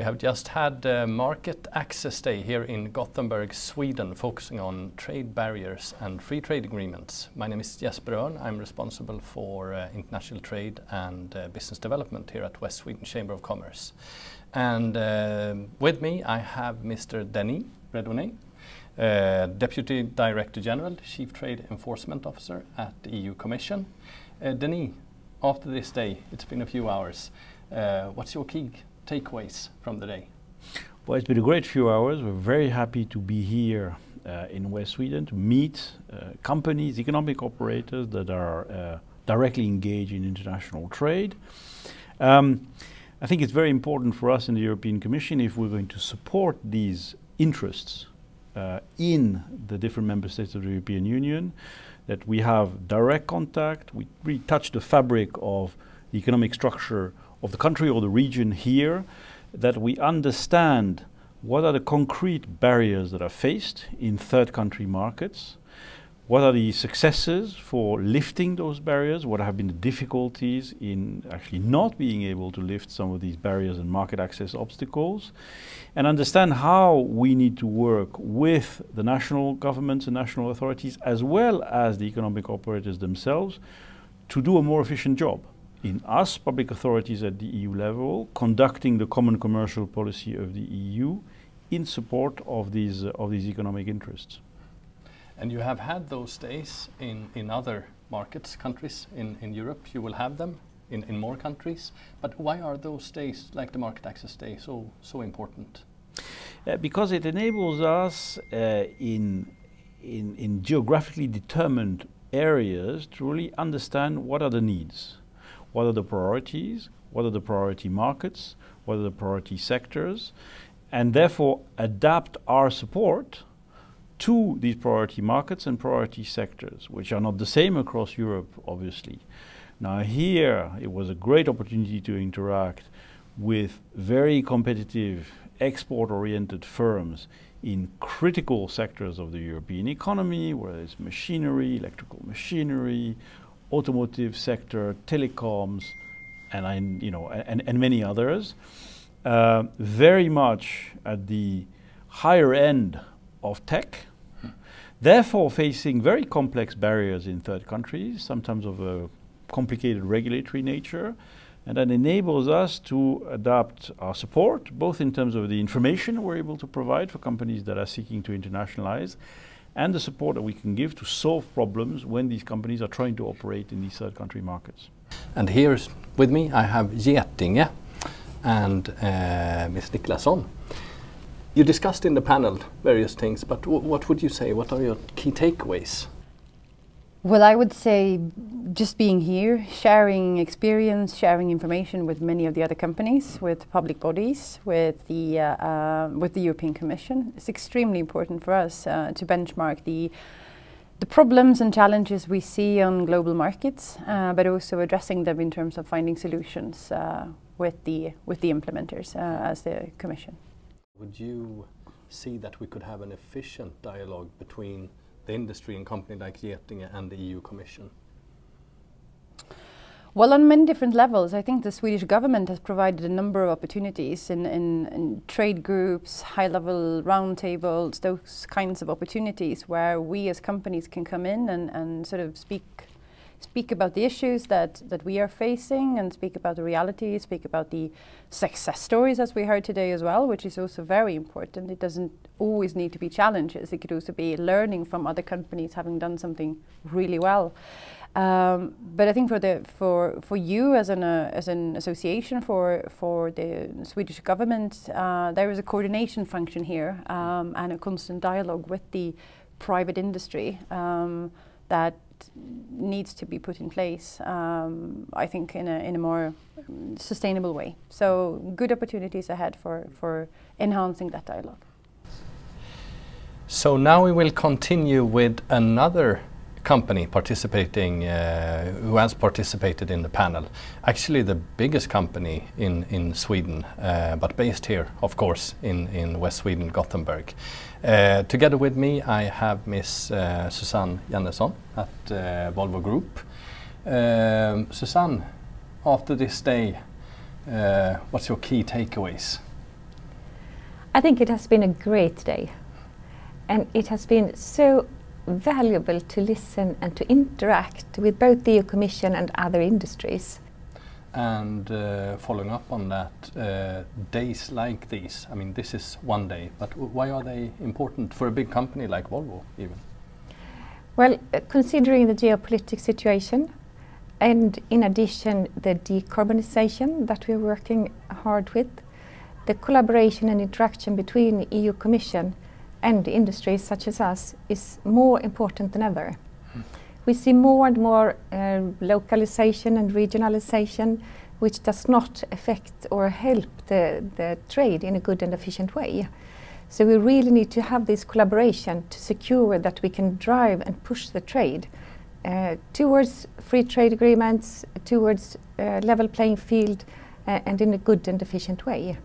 We have just had uh, Market Access Day here in Gothenburg, Sweden, focusing on trade barriers and free trade agreements. My name is Jesper Örn. I'm responsible for uh, international trade and uh, business development here at West Sweden Chamber of Commerce. And uh, with me, I have Mr. Denis Redonnet, uh, Deputy Director General, Chief Trade Enforcement Officer at the EU Commission. Uh, Denis, after this day, it's been a few hours. what's your key takeaways from the day? Well, it's been a great few hours. We're very happy to be here uh, in West Sweden to meet uh, companies, economic operators that are uh, directly engaged in international trade. Um, I think it's very important for us in the European Commission if we're going to support these interests uh, in the different member states of the European Union, that we have direct contact, we really touch the fabric of the economic structure of the country or the region here, that we understand what are the concrete barriers that are faced in third country markets, what are the successes for lifting those barriers, what have been the difficulties in actually not being able to lift some of these barriers and market access obstacles, and understand how we need to work with the national governments and national authorities as well as the economic operators themselves to do a more efficient job in us, public authorities at the EU level, conducting the common commercial policy of the EU in support of these, uh, of these economic interests. And you have had those days in, in other markets, countries in, in Europe. You will have them in, in more countries. But why are those days, like the Market Access Day, so, so important? Uh, because it enables us uh, in, in, in geographically determined areas to really understand what are the needs what are the priorities, what are the priority markets, what are the priority sectors, and therefore adapt our support to these priority markets and priority sectors, which are not the same across Europe, obviously. Now, here it was a great opportunity to interact with very competitive, export oriented firms in critical sectors of the European economy, whether it's machinery, electrical machinery, automotive sector, telecoms, and I, you know, and, and many others, uh, very much at the higher end of tech, therefore facing very complex barriers in third countries, sometimes of a complicated regulatory nature, and that enables us to adapt our support, both in terms of the information we're able to provide for companies that are seeking to internationalize, and the support that we can give to solve problems when these companies are trying to operate in these third country markets. And here with me I have Getinge and uh, Ms. Niklasson. You discussed in the panel various things, but what would you say? What are your key takeaways? Well, I would say just being here, sharing experience, sharing information with many of the other companies, with public bodies, with the uh, uh, with the European Commission, is extremely important for us uh, to benchmark the the problems and challenges we see on global markets, uh, but also addressing them in terms of finding solutions uh, with the with the implementers uh, as the Commission. Would you see that we could have an efficient dialogue between the industry and company like Getinge and the EU Commission? Well, on many different levels, I think the Swedish government has provided a number of opportunities in, in, in trade groups, high-level roundtables, those kinds of opportunities where we as companies can come in and, and sort of speak speak about the issues that, that we are facing and speak about the reality, speak about the success stories as we heard today as well, which is also very important. It doesn't always need to be challenges. It could also be learning from other companies having done something really well. Um, but I think for the for for you as an uh, as an association for for the Swedish government, uh, there is a coordination function here um, and a constant dialogue with the private industry um, that needs to be put in place, um, I think, in a, in a more sustainable way. So good opportunities ahead for, for enhancing that dialogue. So now we will continue with another company participating, uh, who has participated in the panel. Actually the biggest company in, in Sweden, uh, but based here, of course, in, in West Sweden, Gothenburg. Uh, together with me I have Miss uh, Susanne Jannesson at uh, Volvo Group. Um, Susanne, after this day, uh, what's your key takeaways? I think it has been a great day. And it has been so valuable to listen and to interact with both the EU Commission and other industries. And uh, following up on that, uh, days like these, I mean, this is one day, but why are they important for a big company like Volvo, even? Well, uh, considering the geopolitical situation, and in addition, the decarbonization that we're working hard with, the collaboration and interaction between the EU Commission and industries such as us is more important than ever. Mm. We see more and more uh, localization and regionalization which does not affect or help the, the trade in a good and efficient way. So we really need to have this collaboration to secure that we can drive and push the trade uh, towards free trade agreements, towards uh, level playing field, uh, and in a good and efficient way.